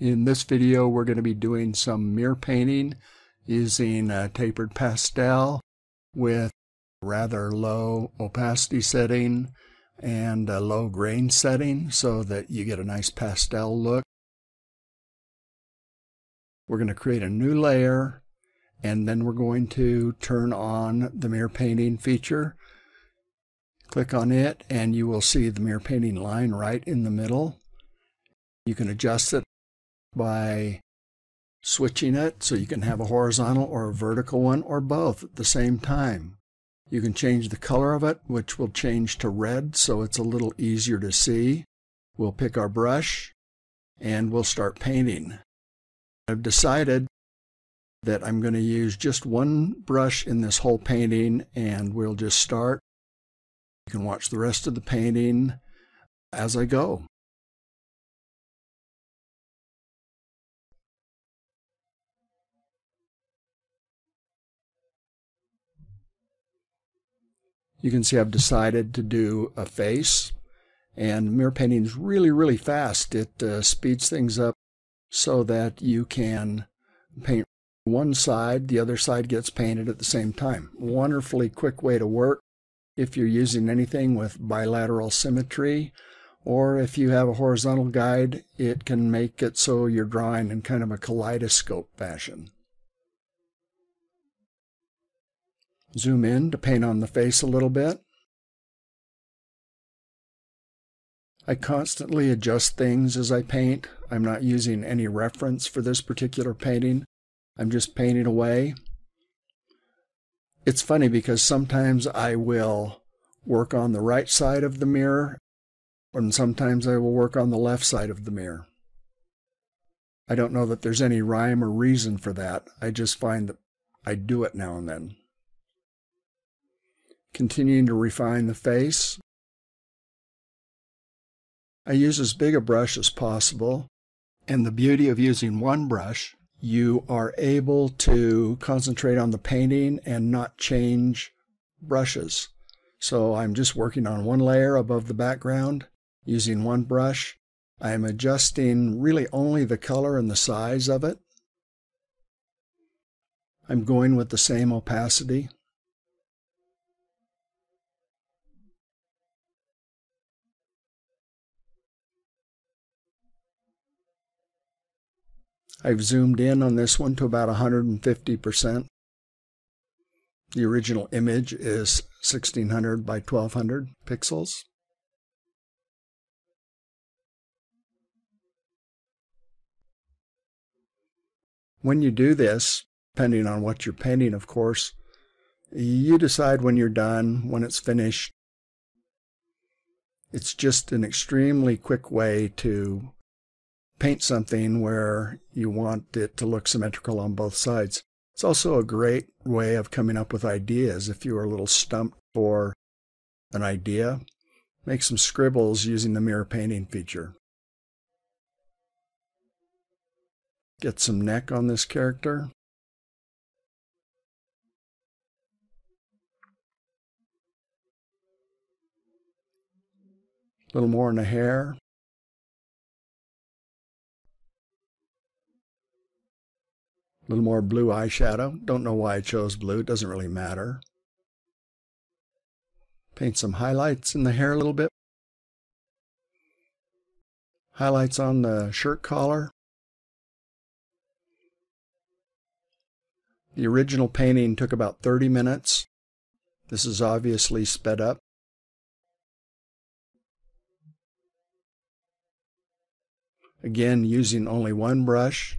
In this video we're going to be doing some mirror painting using a tapered pastel with rather low opacity setting and a low grain setting so that you get a nice pastel look. We're going to create a new layer and then we're going to turn on the mirror painting feature. Click on it and you will see the mirror painting line right in the middle. You can adjust it by switching it so you can have a horizontal or a vertical one or both at the same time. You can change the color of it, which will change to red so it's a little easier to see. We'll pick our brush and we'll start painting. I've decided that I'm going to use just one brush in this whole painting and we'll just start. You can watch the rest of the painting as I go. You can see I've decided to do a face and mirror painting is really, really fast. It uh, speeds things up so that you can paint one side, the other side gets painted at the same time. Wonderfully quick way to work if you're using anything with bilateral symmetry or if you have a horizontal guide, it can make it so you're drawing in kind of a kaleidoscope fashion. Zoom in to paint on the face a little bit. I constantly adjust things as I paint. I'm not using any reference for this particular painting. I'm just painting away. It's funny because sometimes I will work on the right side of the mirror and sometimes I will work on the left side of the mirror. I don't know that there's any rhyme or reason for that. I just find that I do it now and then. Continuing to refine the face. I use as big a brush as possible, and the beauty of using one brush, you are able to concentrate on the painting and not change brushes. So I'm just working on one layer above the background using one brush. I am adjusting really only the color and the size of it. I'm going with the same opacity. I've zoomed in on this one to about 150%. The original image is 1600 by 1200 pixels. When you do this, depending on what you're painting, of course, you decide when you're done, when it's finished. It's just an extremely quick way to paint something where you want it to look symmetrical on both sides. It's also a great way of coming up with ideas. If you are a little stumped for an idea, make some scribbles using the mirror painting feature. Get some neck on this character. A little more in the hair. Little more blue eyeshadow. Don't know why I chose blue. It doesn't really matter. Paint some highlights in the hair a little bit. Highlights on the shirt collar. The original painting took about 30 minutes. This is obviously sped up. Again, using only one brush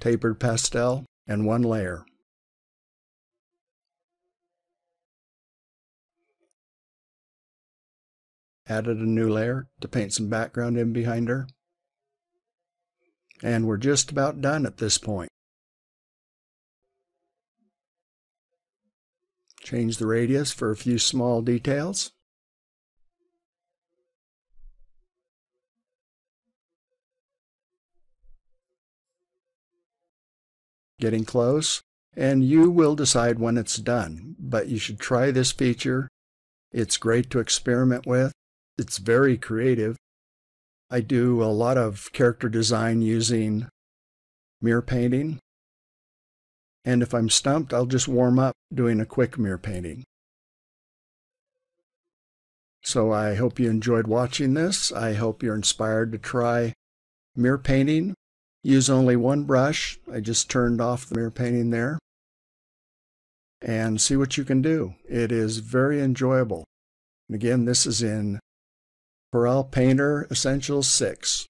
tapered pastel, and one layer. Added a new layer to paint some background in behind her. And we're just about done at this point. Change the radius for a few small details. Getting close, and you will decide when it's done. But you should try this feature. It's great to experiment with. It's very creative. I do a lot of character design using mirror painting. And if I'm stumped, I'll just warm up doing a quick mirror painting. So I hope you enjoyed watching this. I hope you're inspired to try mirror painting. Use only one brush. I just turned off the mirror painting there. And see what you can do. It is very enjoyable. And again, this is in Corel Painter Essentials 6.